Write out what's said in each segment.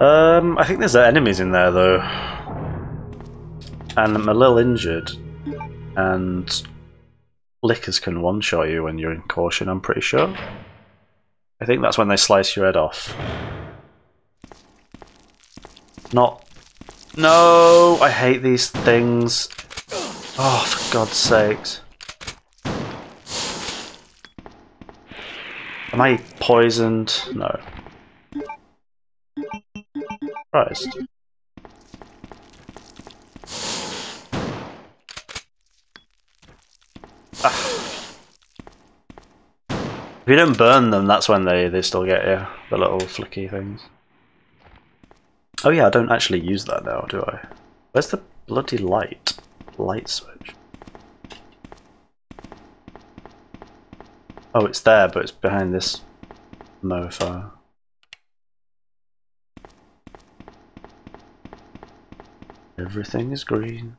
Um, I think there's enemies in there though, and I'm a little injured, and lickers can one-shot you when you're in caution. I'm pretty sure. I think that's when they slice your head off. Not. No, I hate these things. Oh, for God's sakes. Am I poisoned? No. Christ. Ah. If you don't burn them, that's when they, they still get you. The little flicky things. Oh yeah, I don't actually use that now, do I? Where's the bloody light? Light switch. Oh, it's there, but it's behind this mofo. Everything is green.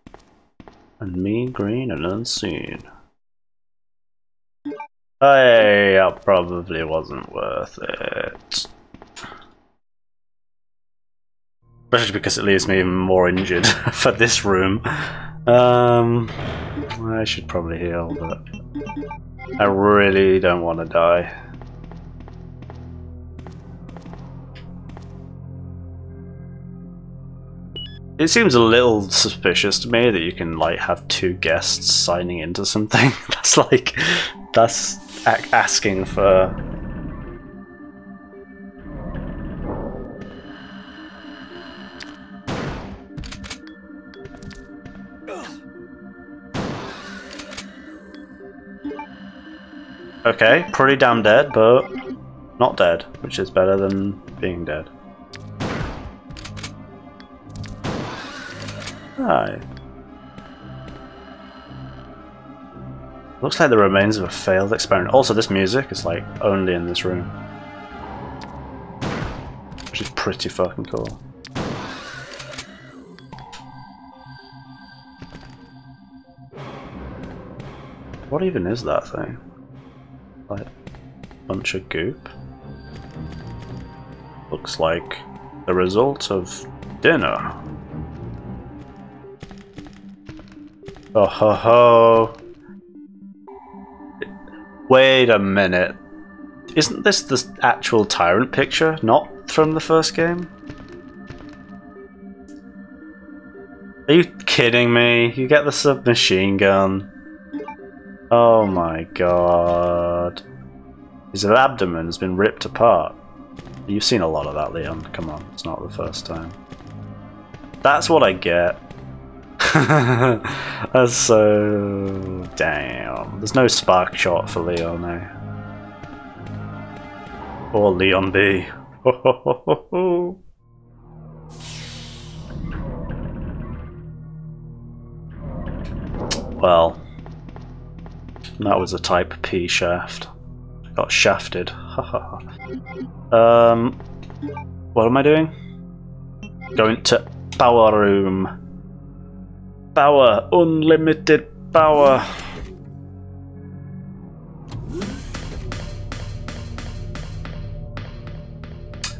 And me green and unseen. Hey, that probably wasn't worth it. Especially because it leaves me even more injured for this room. Um, I should probably heal, but I really don't want to die. It seems a little suspicious to me that you can like have two guests signing into something. that's like that's asking for Okay, pretty damn dead, but not dead, which is better than being dead. Hi. Looks like the remains of a failed experiment. Also, this music is like only in this room. Which is pretty fucking cool. What even is that thing? Like, bunch of goop? Looks like the result of dinner. Oh ho ho! Wait a minute. Isn't this the actual Tyrant picture, not from the first game? Are you kidding me? You get the submachine gun. Oh my god. His abdomen has been ripped apart. You've seen a lot of that, Leon. Come on, it's not the first time. That's what I get. That's so... Damn. There's no spark shot for Leon now. Or Leon B. well, that was a type P shaft. Got shafted. um, what am I doing? Going to power room. Power, unlimited power.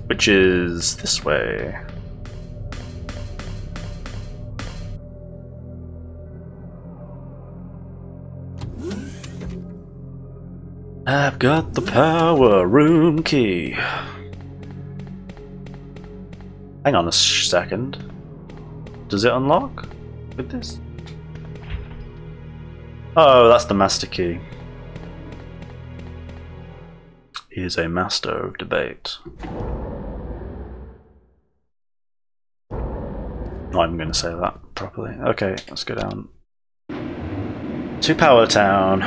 Which is this way. I've got the power room key. Hang on a second. Does it unlock? With this? Oh, that's the master key. He is a master of debate. Not even going to say that properly. Okay, let's go down. To Power Town.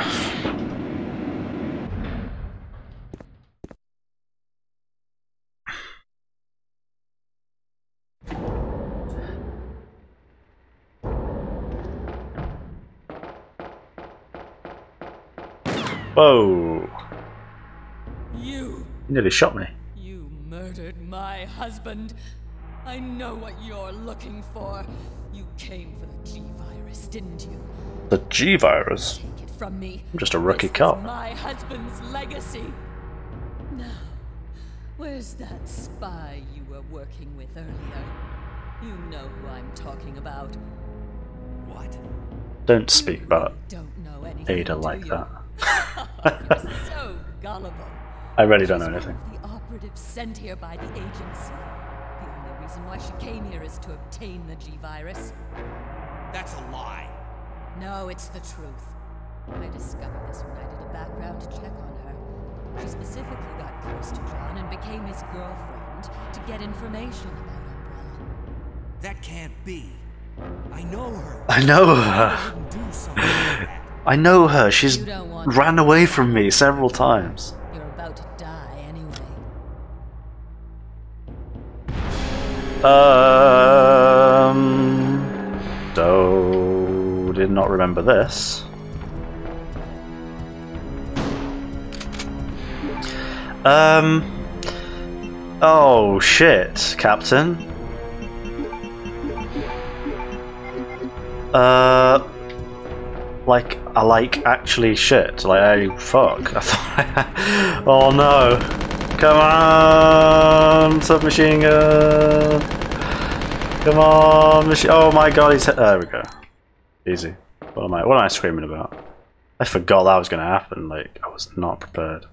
Whoa. You. You nearly shot me. You murdered my husband. I know what you're looking for. You came for the G virus, didn't you? The G virus? Take it from me. I'm just a rookie this cop. my husband's legacy. Now, Where's that spy you were working with earlier? You know who I'm talking about. What? Don't speak about Don't know anything. Ada like that. You're so gullible. I really don't know anything. The operative sent here by the agency. The only reason why she came here is to obtain the G virus. That's a lie. No, it's the truth. I discovered this when I did a background check on her. She specifically got close to John and became his girlfriend to get information about Umbrella. That can't be. I know her. I know I her. wouldn't do something like that. I know her. She's You don't want- ran away from me several times. You're about to die anyway. Um. So did not remember this. Um. Oh shit, Captain. Uh. Like I like actually shit. Like I fuck. I thought. Oh no! Come on, submachine gun. Come on, machine. Oh my god, he's. There we go. Easy. What am I? What am I screaming about? I forgot that was going to happen. Like I was not prepared.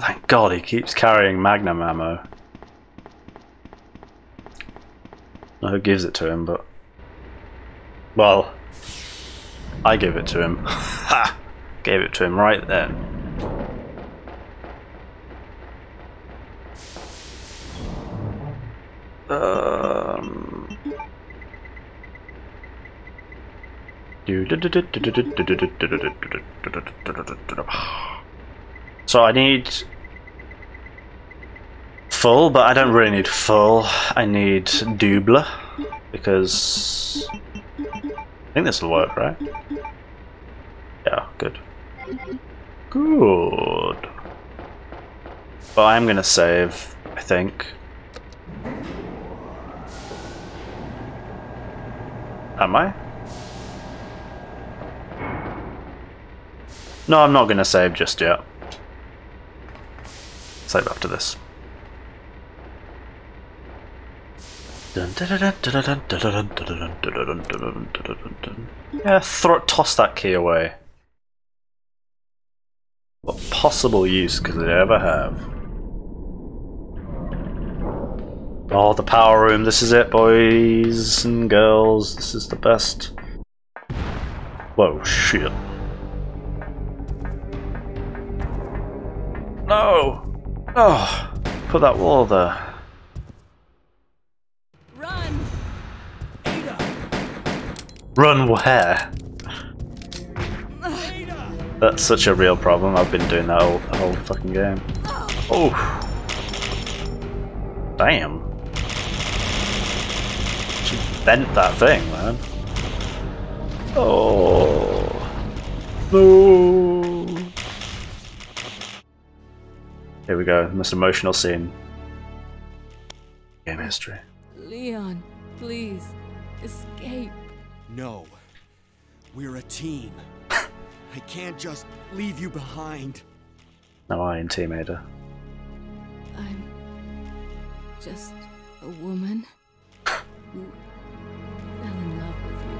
Thank God he keeps carrying Magnum ammo. Who gives it to him, but well, I gave it to him. Ha! Gave it to him right then. Um. So I need full, but I don't really need full. I need double because I think this will work, right? Good. Good. But I'm gonna save, I think. Am I? No, I'm not gonna save just yet. Save after this. Yeah, throw, toss that key away. Possible use could it ever have? Oh, the power room. This is it, boys and girls. This is the best. Whoa, shit. No! Oh, put that wall there. Run! Run where? That's such a real problem. I've been doing that all, the whole fucking game. Oh. Damn. She bent that thing, man. Oh. No. Here we go. The most emotional scene. Game history. Leon, please, escape. No. We're a team. I can't just leave you behind. No, I in Team Ada. I'm just a woman who fell in love with you.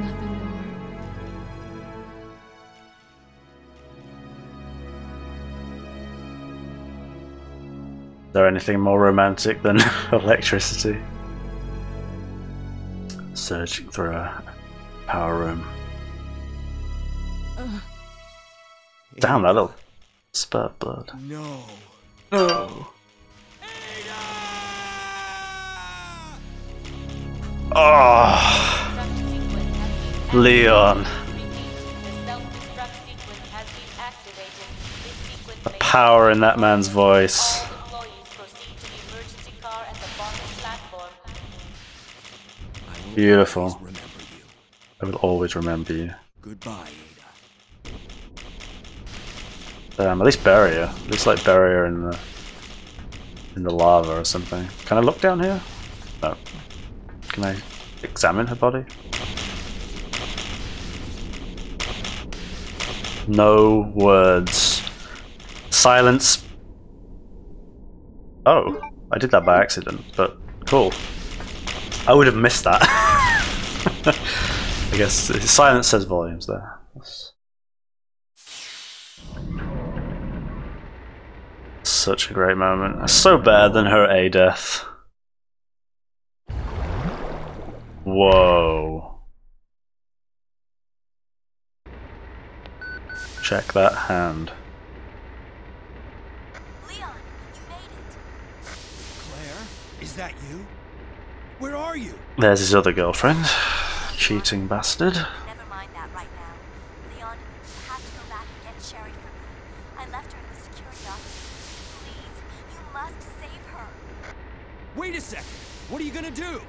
Nothing more. Is there anything more romantic than electricity? Surging through a power room. Damn, that little spurt blood. No. No. Oh, Leon. The power in that man's voice. Beautiful. always remember you. I will always remember you. Goodbye. Um, at least bury her. At least like bury her in the in the lava or something. Can I look down here? No. Can I examine her body? No words Silence. Oh, I did that by accident, but cool. I would have missed that. I guess silence says volumes there. Such a great moment. So better than her A death. Whoa. Check that hand. Leon, you made it. Claire, is that you? Where are you? There's his other girlfriend. Cheating bastard. Never mind that right now. Leon, you have to go back and get Sherry for me. I left her in the security office. Please, you must save her. Wait a second. What are you gonna do?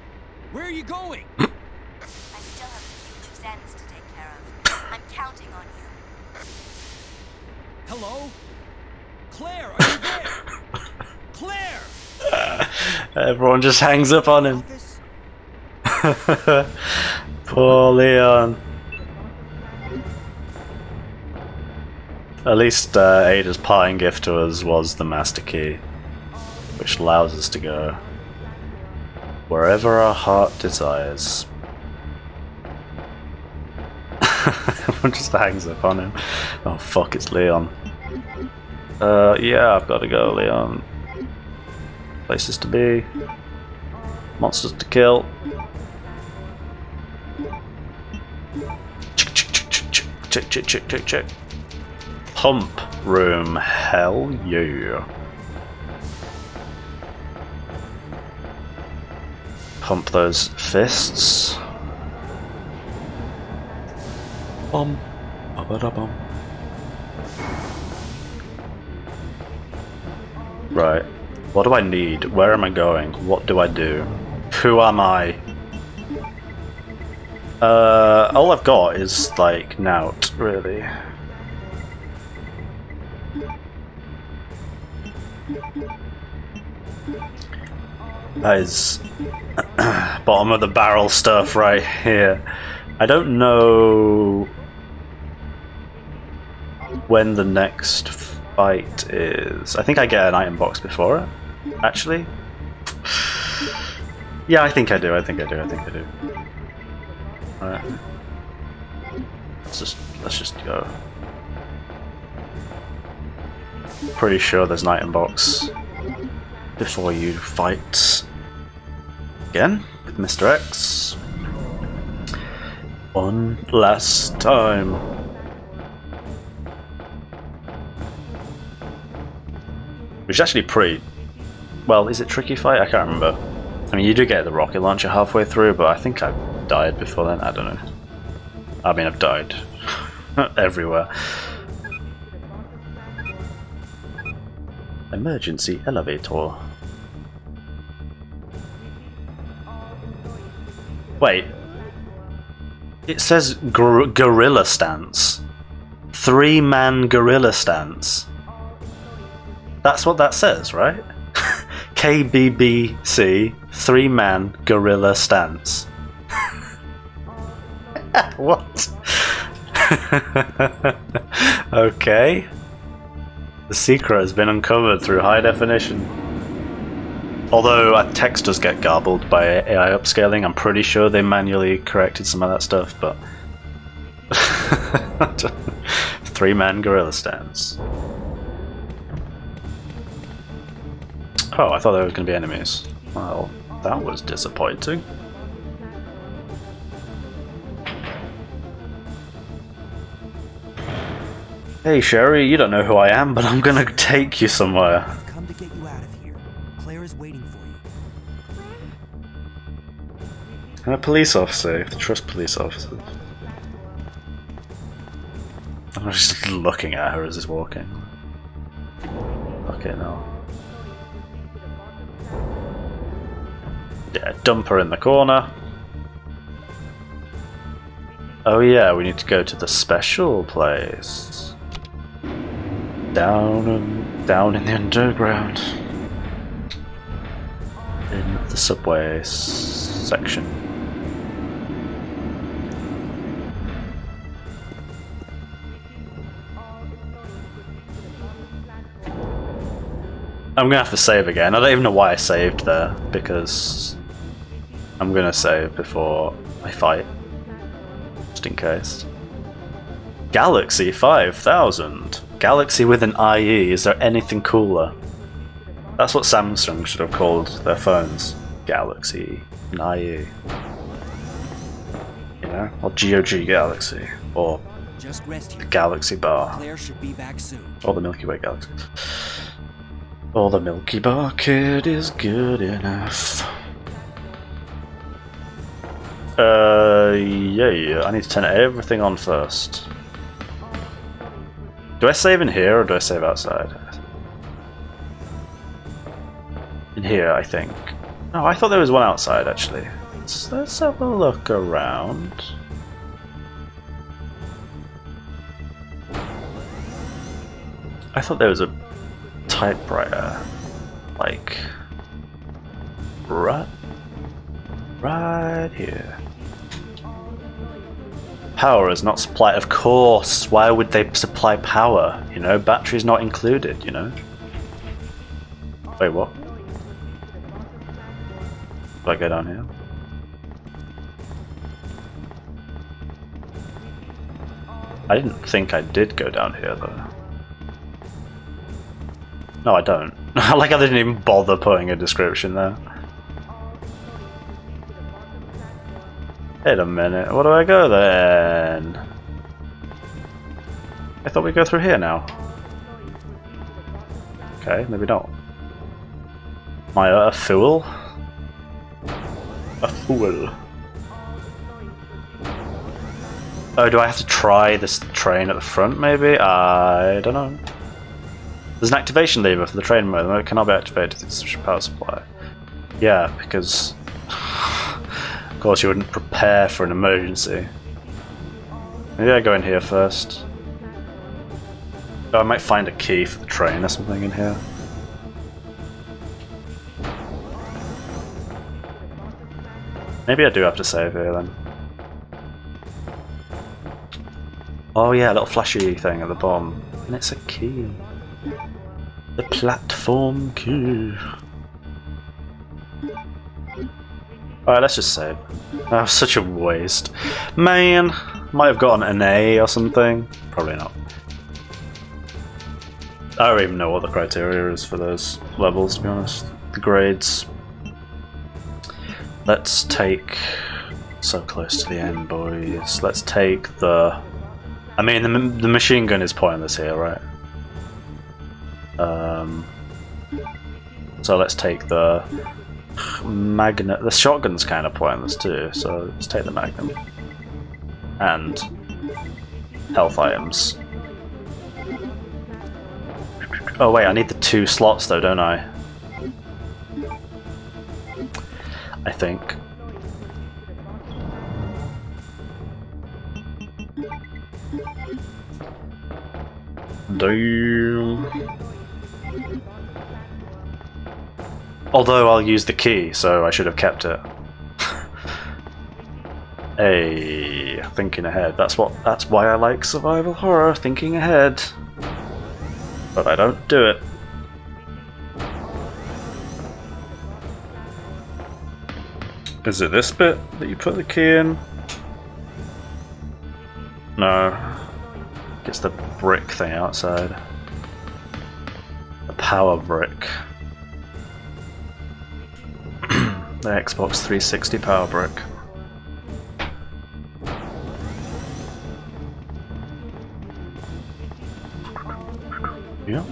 Where are you going? I still have a few loose ends to take care of. I'm counting on you. Hello? Claire, are you there? Claire! Everyone just hangs up on him. Poor Leon. At least uh, Ada's parting gift to us was the Master Key, which allows us to go Wherever our heart desires. Everyone just hangs up on him. Oh fuck, it's Leon. Uh, yeah, I've gotta go, Leon. Places to be. Monsters to kill. Check, check, check, check, check, check, check, check. Pump room, hell yeah. Pump those fists. Bum, ba-ba-da-bum. Right. What do I need? Where am I going? What do I do? Who am I? Uh, all I've got is like Nout, really. That is bottom of the barrel stuff right here. I don't know when the next fight is. I think I get an item box before it, actually. Yeah, I think I do. I think I do. I think I do. Alright. Let's just let's just go. Pretty sure there's an item box before you fight again with Mr. X. One last time. Which is actually pretty. Well, is it tricky fight? I can't remember. I mean, you do get the rocket launcher halfway through, but I think I died before then. I don't know. I mean, I've died everywhere. Emergency elevator. Wait. It says gor gorilla stance. Three man gorilla stance. That's what that says, right? KBBC, three man gorilla stance. what? okay. The secret has been uncovered through high definition. Although uh, text does get garbled by AI upscaling, I'm pretty sure they manually corrected some of that stuff, but. Three man gorilla stance. Oh, I thought there was going to be enemies. Well, that was disappointing. Hey Sherry, you don't know who I am, but I'm gonna take you somewhere. I'm a police officer. You have to trust police officers. I'm just looking at her as he's walking. Okay, no. Yeah, dump her in the corner. Oh yeah, we need to go to the special place. Down and down in the underground. In the subway section. I'm gonna have to save again. I don't even know why I saved there because I'm gonna save before I fight, just in case. Galaxy 5000. Galaxy with an IE. Is there anything cooler? That's what Samsung should have called their phones. Galaxy an IE. You know, or GOG Galaxy, or the Galaxy Bar. Claire should be back soon. Or the Milky Way Galaxy. Or the Milky Kid is good enough. Uh, yeah, yeah, I need to turn everything on first. Do I save in here or do I save outside? In here, I think. No, I thought there was one outside actually. Let's, let's have a look around. I thought there was a typewriter, like right, right here. Power is not supplied. Of course. Why would they supply power? You know, battery's not included. You know. Wait, what? Do I go down here? I didn't think I did go down here though. No, I don't. like I didn't even bother putting a description there. Wait a minute, where do I go then? I thought we'd go through here now. Okay, maybe not. Am I a fool? A fool. Oh, do I have to try this train at the front, maybe? I don't know. There's an activation lever for the train mode. It cannot be activated with sufficient power supply. Yeah, because... of course you wouldn't prepare for an emergency. Maybe I go in here first. I might find a key for the train or something in here. Maybe I do have to save here then. Oh yeah, a little flashy thing at the bottom. And it's a key. The platform key. Alright, let's just save. Was such a waste. Man, might have gotten an A or something. Probably not. I don't even know what the criteria is for those levels, to be honest. The grades. Let's take... So close to the end, boys. Let's take the... I mean, the, the machine gun is pointless here, right? Um, so let's take the magnet. The shotgun's kind of pointless too, so let's take the magnum. And health items. Oh wait, I need the two slots though, don't I? I think. Damn. Although I'll use the key, so I should have kept it. hey, thinking ahead. That's what. That's why I like survival horror. Thinking ahead. But I don't do it. Is it this bit that you put the key in? No. It's the brick thing outside. The power brick. The Xbox 360 power brick. Yeah.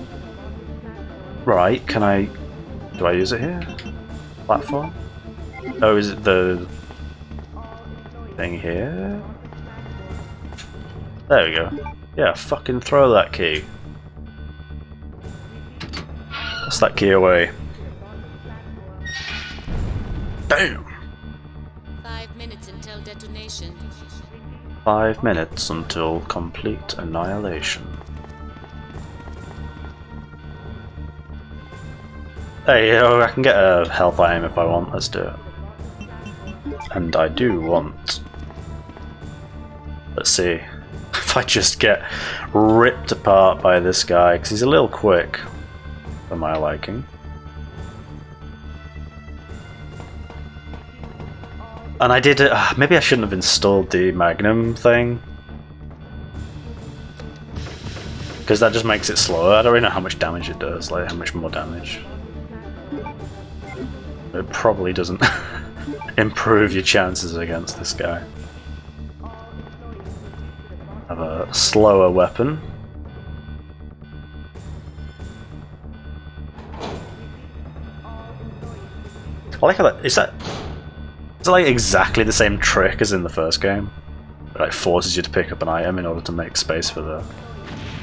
Right, can I... Do I use it here? Platform? Oh, is it the... thing here? There we go. Yeah, fucking throw that key. Toss that key away. Boom! Five minutes until detonation. Five minutes until complete annihilation. Hey, oh, I can get a health item if I want, let's do it. And I do want. Let's see. If I just get ripped apart by this guy, because he's a little quick for my liking. And I did. Uh, maybe I shouldn't have installed the Magnum thing. Because that just makes it slower. I don't really know how much damage it does, like how much more damage. It probably doesn't improve your chances against this guy. Have a slower weapon. I like how that is that it like exactly the same trick as in the first game? It like forces you to pick up an item in order to make space for the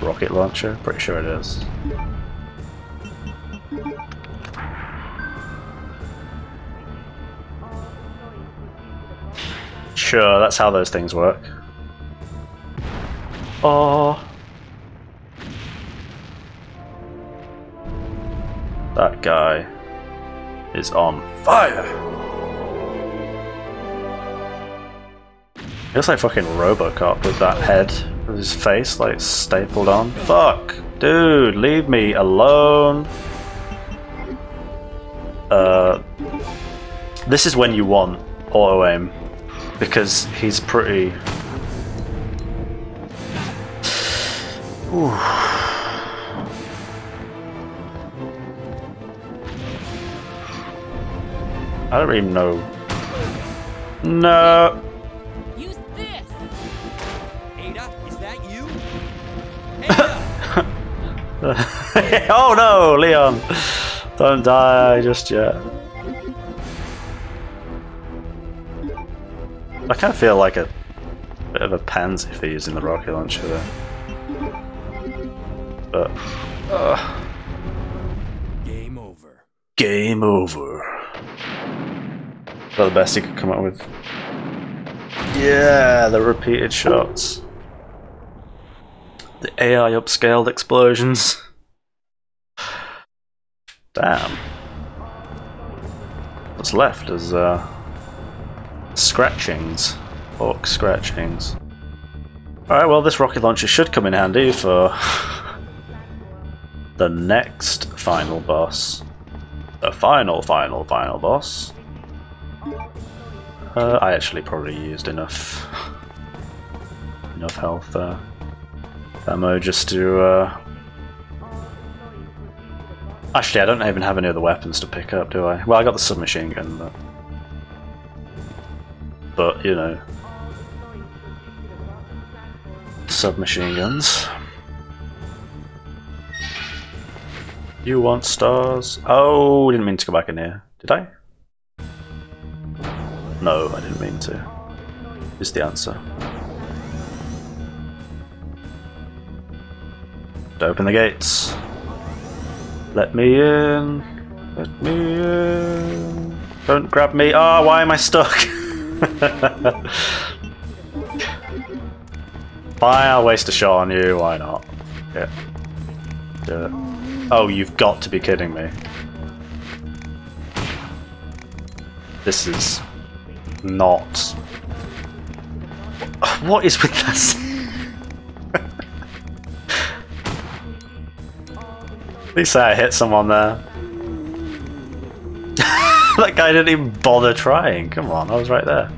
rocket launcher? Pretty sure it is. Sure, that's how those things work. Oh. That guy is on fire. Looks like fucking Robocop with that head with his face like stapled on. Fuck! Dude, leave me alone. Uh, this is when you want auto aim because he's pretty. Ooh. I don't even know. No. oh no, Leon! Don't die just yet. I kind of feel like a bit of a pansy for using the rocket launcher there. But. Uh, Game over. game over. About the best he could come up with. Yeah, the repeated shots. The AI upscaled explosions. Damn. What's left is uh, scratchings. Orc scratchings. Alright, well, this rocket launcher should come in handy for the next final boss. The final, final, final boss. Uh, I actually probably used enough enough health uh, ammo just to. Uh... Actually, I don't even have any other weapons to pick up, do I? Well, I got the submachine gun, but but you know, submachine guns. You want stars? Oh, didn't mean to go back in here. Did I? No, I didn't mean to. Is the answer. Open the gates. Let me in. Let me in. Don't grab me. Ah, oh, why am I stuck? Fine, I'll waste a shot on you. Why not? Yeah. Do it. Oh, you've got to be kidding me. This is not. What is with this? At least I hit someone there. that guy didn't even bother trying. Come on, I was right there.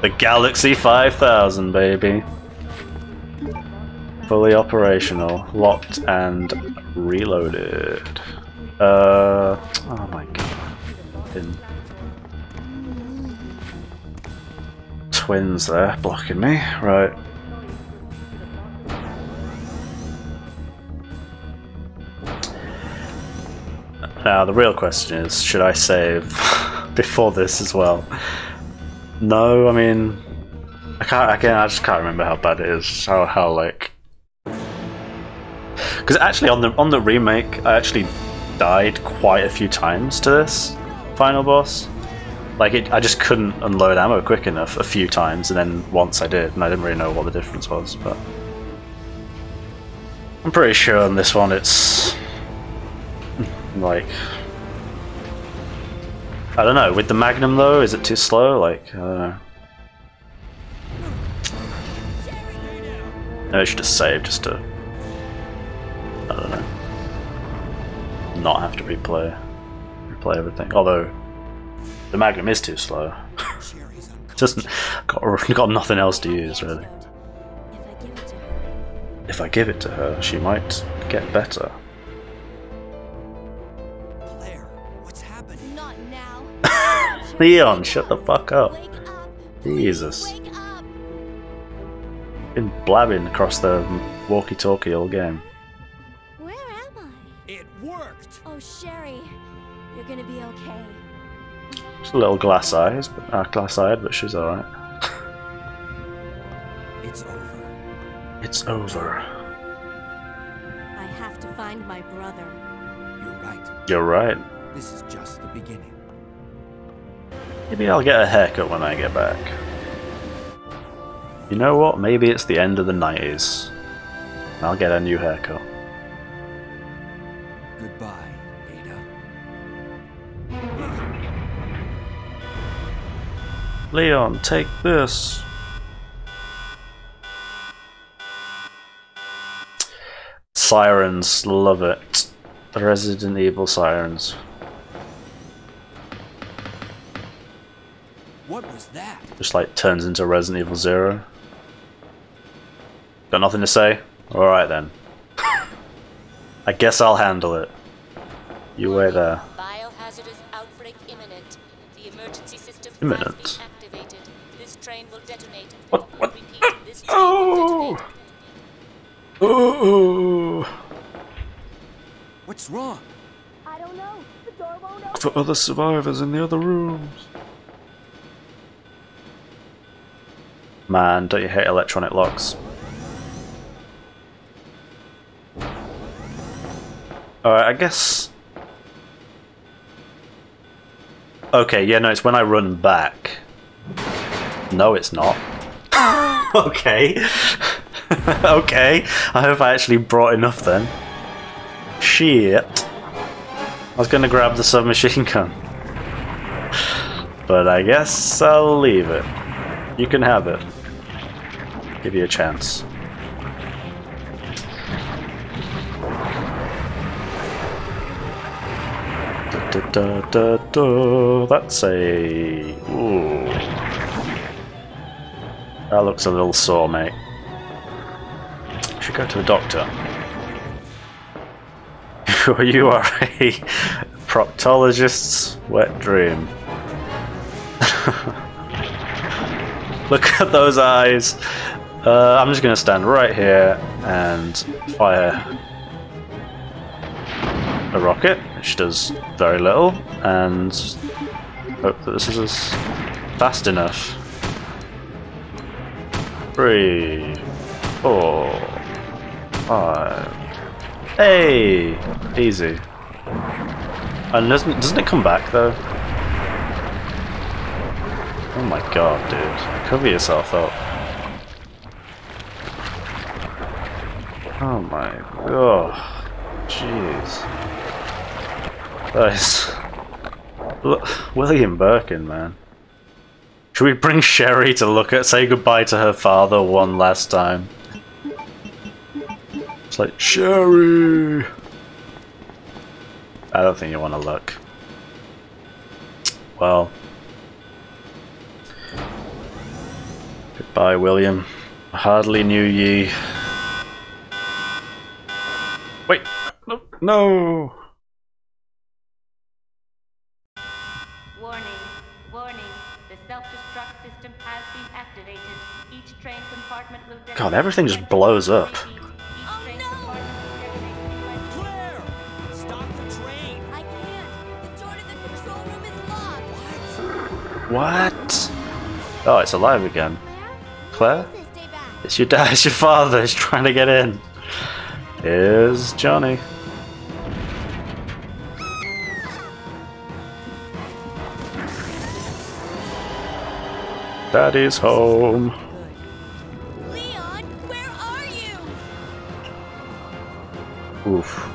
The Galaxy 5000, baby. Fully operational, locked and reloaded. Uh, oh my god. In twins there blocking me. Right. Now the real question is, should I save before this as well? No, I mean, I can't. Again, I just can't remember how bad it is. How how like, because actually on the on the remake, I actually died quite a few times to this final boss. Like it, I just couldn't unload ammo quick enough a few times, and then once I did, and I didn't really know what the difference was. But I'm pretty sure on this one, it's like I don't know. With the Magnum though, is it too slow? Like I don't know. Maybe I should just save just to I don't know. Not have to replay. replay everything. Although the Magnum is too slow. Just got got nothing else to use really. If I give it to her, she might get better. Leon, shut the fuck up. Jesus. Been blabbing across the walkie-talkie all game. Where am I? It worked! Oh, Sherry, you're gonna be okay. She's a little glass eyes, but uh, glass-eyed, but she's alright. It's over. It's over. I have to find my brother. You're right. You're right. This is just the beginning. Maybe I'll get a haircut when I get back. You know what? Maybe it's the end of the 90s. I'll get a new haircut. Goodbye, Ada. Leon, take this. Sirens, love it. The Resident Evil sirens. Just like turns into Resident Evil Zero. Got nothing to say? Alright then. I guess I'll handle it. You wait there. Biohazardous outbreak imminent. The emergency system Imminent. has been activated. This train will detonate. What- what? Repeat, this train Oh! will detonate. Oh! What's wrong? I don't know. The door won't open. For other survivors in the other rooms. Man, don't you hate electronic locks? Alright, I guess. Okay, yeah, no, it's when I run back. No, it's not. okay. okay. I hope I actually brought enough then. Shit. I was gonna grab the submachine gun. But I guess I'll leave it. You can have it. Give you a chance. Da, da, da, da. That's a. Ooh. That looks a little sore, mate. Should go to a doctor. you are a proctologist's wet dream. Look at those eyes. Uh, I'm just going to stand right here and fire a rocket, which does very little, and hope that this is fast enough. Three, four, five. Hey, easy. And doesn't doesn't it come back though? Oh my god, dude! Cover yourself up. Oh my god, jeez. Is look, William Birkin, man. Should we bring Sherry to look at, say goodbye to her father one last time? It's like, Sherry! I don't think you want to look. Well. Goodbye, William. I hardly knew ye. Wait! No! no. Warning, warning. The self-destruct system has been activated. Each train compartment will detonate. God, everything just blows up. Oh, no! compartment will detonate sequentially. Claire! Stop the train! I can't. The door to the control room is locked. What? Oh, it's alive again. Claire? Claire? This day back. It's your dad, it's your father, he's trying to get in. Here's Johnny. Daddy's home. Leon, where are you? Oof.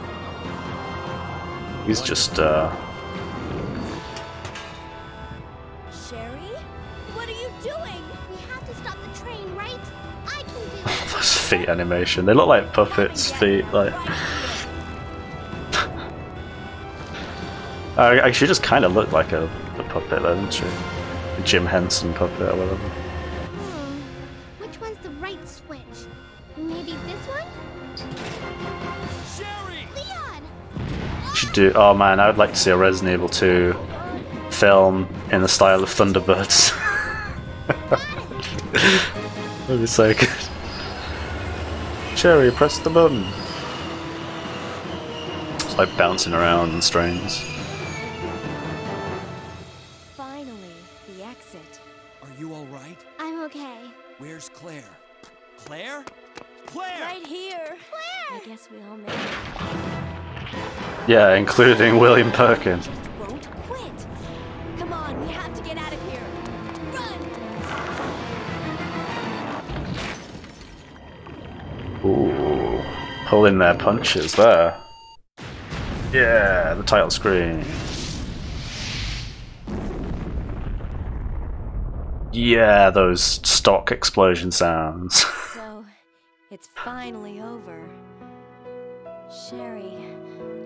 He's just, uh. Those animation. They look like puppets' feet, like. Uh, she just kind of looked like a, a puppet, though, didn't she? A Jim Henson puppet or whatever. Which one's the right switch? Maybe this one? Sherry! Leon! Should do. Oh man, I would like to see a Resident Evil 2 film in the style of Thunderbirds. That'd be so good. Sherry, press the button. It's like bouncing around and strings. Finally, the exit. Are you alright? I'm okay. Where's Claire? Claire? Claire! Right here. Claire! I guess we all made it. Yeah, including William Perkins. Pulling their punches there. Yeah, the title screen. Yeah, those stock explosion sounds. So, it's finally over. Sherry,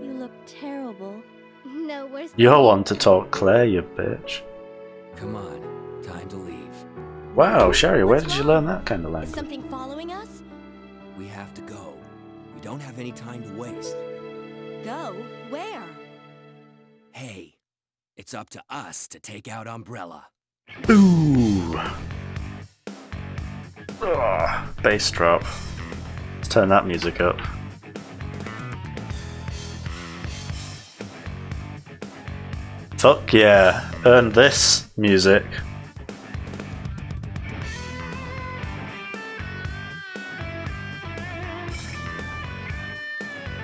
you look terrible. No, where's the You're one to talk, Claire, you bitch. Come on, time to leave. Wow, Sherry, where What's did you learn that kind of Is language? something following We don't have any time to waste. Go? Where? Hey, it's up to us to take out Umbrella. Ooh. Ugh, bass drop. Let's turn that music up. Fuck yeah, earn this music.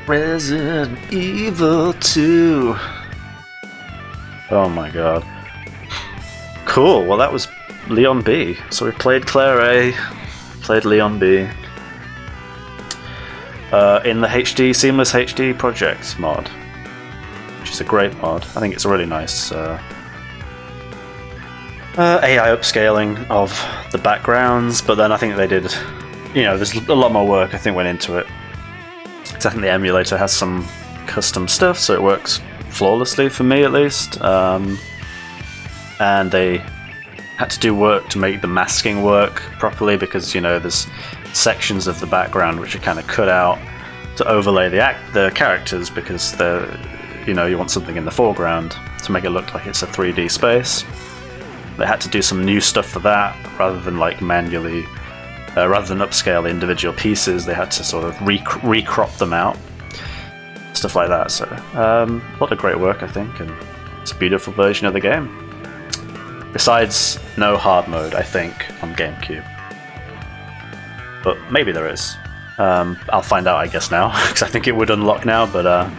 Resident Evil 2. Oh my god. Cool. Well, that was Leon B. So we played Claire A, played Leon B. Uh, in the HD Seamless HD Project mod, which is a great mod. I think it's a really nice uh, uh, AI upscaling of the backgrounds. But then I think they did, you know, there's a lot more work I think went into it. I think the emulator has some custom stuff, so it works flawlessly for me at least. Um, and they had to do work to make the masking work properly because you know there's sections of the background which are kind of cut out to overlay the act the characters because they're you know you want something in the foreground to make it look like it's a 3D space. They had to do some new stuff for that rather than like manually uh, rather than upscale the individual pieces. They had to sort of re- recrop them out stuff like that. So um, a lot of great work I think and it's a beautiful version of the game. Besides, no hard mode, I think, on GameCube. But maybe there is. Um, I'll find out, I guess, now, because I think it would unlock now, but uh,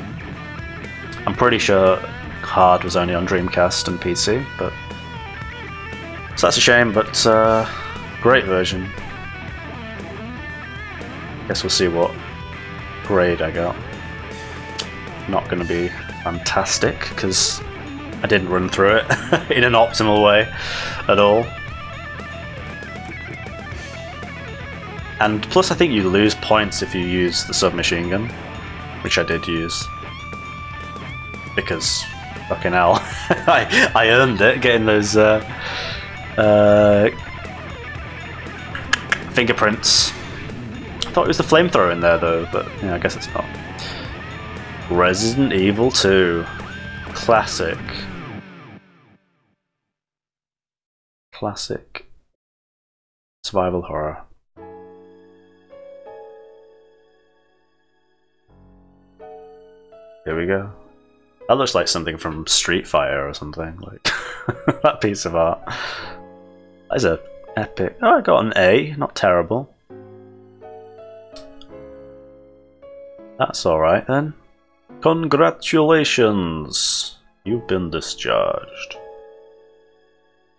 I'm pretty sure hard was only on Dreamcast and PC, but. So that's a shame, but uh, great version. Guess we'll see what grade I got. Not going to be fantastic, because I didn't run through it in an optimal way at all. And plus, I think you lose points if you use the submachine gun, which I did use. Because, fucking hell, I, I earned it getting those uh, uh, fingerprints. Thought it was the flamethrower in there though, but yeah, I guess it's not. Resident Evil 2. Classic. Classic survival horror. Here we go. That looks like something from Street Fighter or something. Like that piece of art. That is a epic. Oh, I got an A. Not terrible. That's all right then. Congratulations! You've been discharged.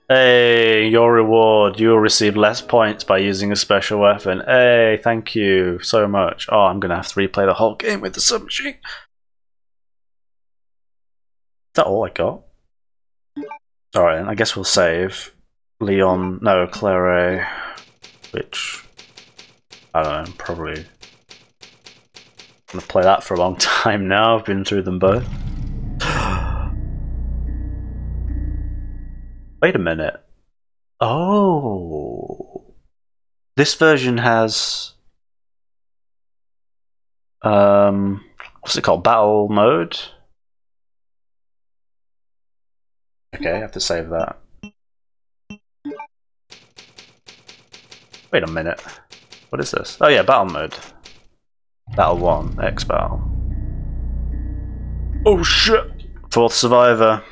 Hey, your reward. You will receive less points by using a special weapon. Hey, thank you so much. Oh, I'm gonna have to replay the whole game with the submachine. Is that all I got? Alright, I guess we'll save. Leon, no, Claire, which, I don't know, probably gonna play that for a long time now. I've been through them both. Wait a minute. Oh. This version has um what's it called? Battle mode? Okay, I have to save that. Wait a minute. What is this? Oh yeah, battle mode. Battle 1, X Battle. Oh shit! Fourth survivor.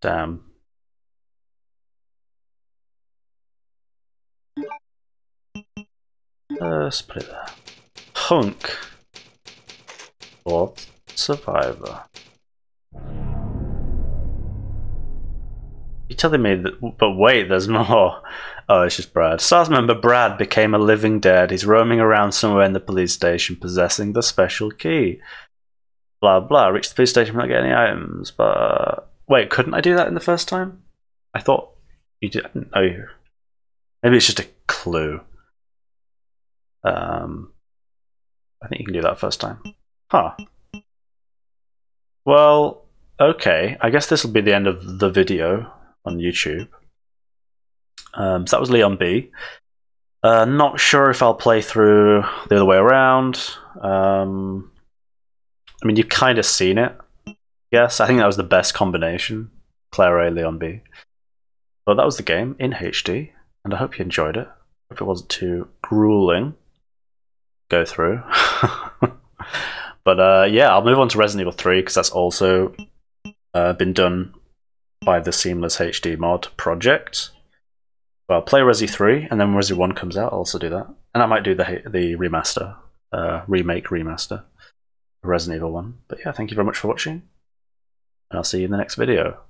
Damn. Uh, let's put it there. Hunk. Fourth survivor. You're telling me that, but wait, there's more. Oh, it's just Brad. STARS member Brad became a living dead. He's roaming around somewhere in the police station possessing the special key. Blah blah. Reached the police station, not get any items, but. Wait, couldn't I do that in the first time? I thought you didn't. Oh, maybe it's just a clue. Um, I think you can do that first time. Huh. Well, okay. I guess this will be the end of the video on YouTube. Um, so that was Leon B. Uh, not sure if I'll play through the other way around. Um, I mean, you've kind of seen it. Yes, I think that was the best combination. Claire A, Leon B. But that was the game in HD, and I hope you enjoyed it. Hope it wasn't too grueling. Go through. but uh, yeah, I'll move on to Resident Evil 3 because that's also uh, been done by the Seamless HD mod project. Well, I'll play Resi 3, and then Resi 1 comes out, I'll also do that. And I might do the the remaster, uh, remake remaster, Resident Evil 1. But yeah, thank you very much for watching and I'll see you in the next video.